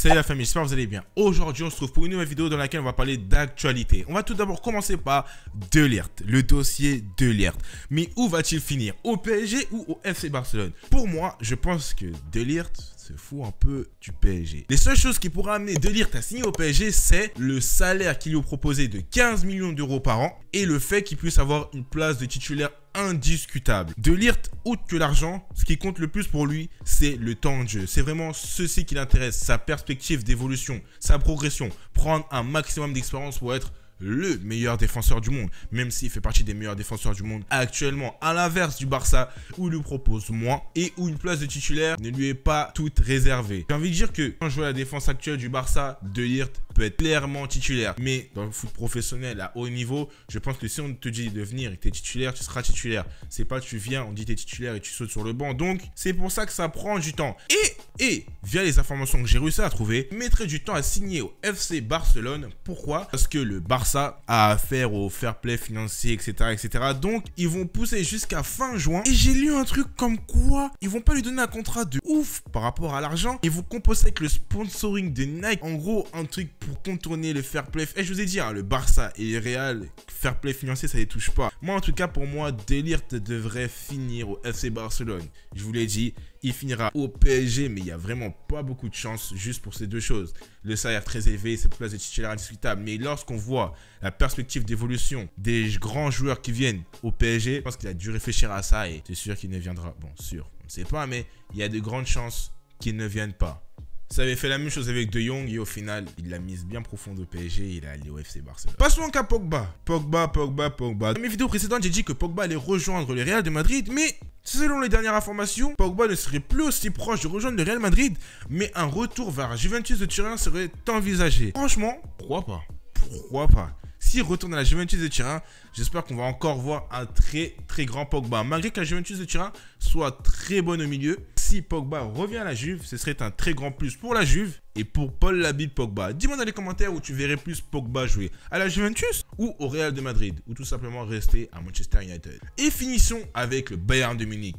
Salut la famille, j'espère que vous allez bien. Aujourd'hui, on se trouve pour une nouvelle vidéo dans laquelle on va parler d'actualité. On va tout d'abord commencer par Delirte, le dossier Delirte. Mais où va-t-il finir? Au PSG ou au FC Barcelone? Pour moi, je pense que Delirte se fout un peu du PSG. Les seules choses qui pourraient amener Delirte à signer au PSG, c'est le salaire qu'il lui a proposé de 15 millions d'euros par an et le fait qu'il puisse avoir une place de titulaire indiscutable. De Lirt, outre que l'argent, ce qui compte le plus pour lui, c'est le temps de jeu. C'est vraiment ceci qui l'intéresse, sa perspective d'évolution, sa progression, prendre un maximum d'expérience pour être le meilleur défenseur du monde, même s'il fait partie des meilleurs défenseurs du monde actuellement, à l'inverse du Barça, où il lui propose moins et où une place de titulaire ne lui est pas toute réservée. J'ai envie de dire que quand je vois la défense actuelle du Barça, De Ligt peut être clairement titulaire, mais dans le foot professionnel à haut niveau, je pense que si on te dit de venir et que tu es titulaire, tu seras titulaire. C'est pas tu viens, on dit tu es titulaire et tu sautes sur le banc. Donc, c'est pour ça que ça prend du temps. Et, et, via les informations que j'ai réussi à trouver, mettrait du temps à signer au FC Barcelone. Pourquoi? Parce que le Barça à affaire au fair play financier, etc., etc. Donc, ils vont pousser jusqu'à fin juin. Et j'ai lu un truc comme quoi ils vont pas lui donner un contrat de ouf par rapport à l'argent. Ils vont composer avec le sponsoring de Nike. En gros, un truc pour contourner le fair play. Et je vous ai dit, hein, le Barça et le Real, fair play financier, ça les touche pas. Moi, en tout cas, pour moi, Delirte devrait finir au FC Barcelone. Je vous l'ai dit, il finira au PSG, mais il n'y a vraiment pas beaucoup de chance juste pour ces deux choses. Le salaire très élevé, cette place de titulaire indiscutable. Mais lorsqu'on voit la perspective d'évolution des grands joueurs qui viennent au PSG, je pense qu'il a dû réfléchir à ça et c'est sûr qu'il ne viendra. Bon, sûr, on ne sait pas, mais il y a de grandes chances qu'il ne vienne pas. Ça avait fait la même chose avec De Jong et au final, il l'a mise bien profonde au PSG et il est allé au FC Barcelone. Passons à Pogba. Pogba, Pogba, Pogba. Dans mes vidéos précédentes, j'ai dit que Pogba allait rejoindre le Real de Madrid, mais selon les dernières informations, Pogba ne serait plus aussi proche de rejoindre le Real Madrid, mais un retour vers Juventus de Turin serait envisagé. Franchement, pourquoi pas? Pourquoi pas? S'il retourne à la Juventus de Turin, j'espère qu'on va encore voir un très très grand Pogba. Malgré que la Juventus de Turin soit très bonne au milieu, si Pogba revient à la Juve, ce serait un très grand plus pour la Juve et pour Paul Labide Pogba. Dis-moi dans les commentaires où tu verrais plus Pogba jouer. À la Juventus ou au Real de Madrid ou tout simplement rester à Manchester United. Et finissons avec le Bayern de Munich.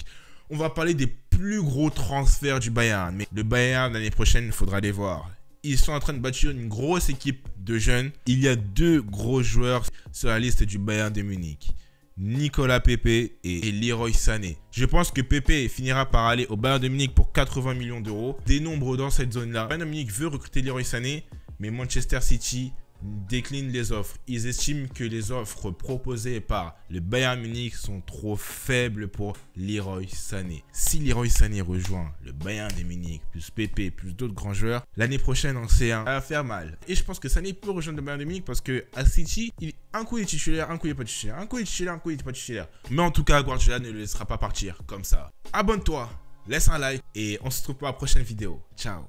On va parler des plus gros transferts du Bayern. Mais le Bayern l'année prochaine, il faudra les voir ils sont en train de bâtir une grosse équipe de jeunes. Il y a deux gros joueurs sur la liste du Bayern de Munich. Nicolas Pepe et Leroy Sané. Je pense que Pepe finira par aller au Bayern de Munich pour 80 millions d'euros. Des nombres dans cette zone-là. Bayern de Munich veut recruter Leroy Sané, mais Manchester City déclinent les offres. Ils estiment que les offres proposées par le Bayern Munich sont trop faibles pour Leroy Sané. Si Leroy Sané rejoint le Bayern de Munich, plus PP, plus d'autres grands joueurs, l'année prochaine en C1, ça va faire mal. Et je pense que Sané peut rejoindre le Bayern Munich parce que à City, il, un coup il est titulaire, un coup il n'est pas titulaire, un coup il est titulaire, un coup il n'est pas titulaire. Mais en tout cas, Guardiola ne le laissera pas partir comme ça. Abonne-toi, laisse un like et on se retrouve pour la prochaine vidéo. Ciao